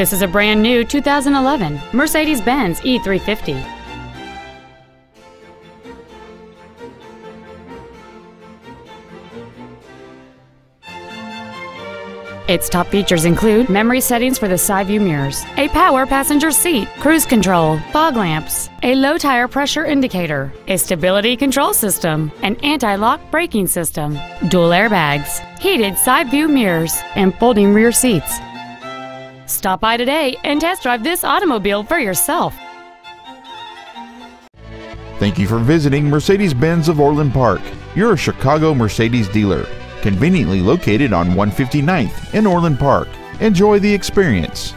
This is a brand new 2011 Mercedes-Benz E350. Its top features include memory settings for the side view mirrors, a power passenger seat, cruise control, fog lamps, a low tire pressure indicator, a stability control system, an anti-lock braking system, dual airbags, heated side view mirrors, and folding rear seats. Stop by today and test drive this automobile for yourself. Thank you for visiting Mercedes Benz of Orland Park. Your a Chicago Mercedes dealer conveniently located on 159th in Orland Park. Enjoy the experience.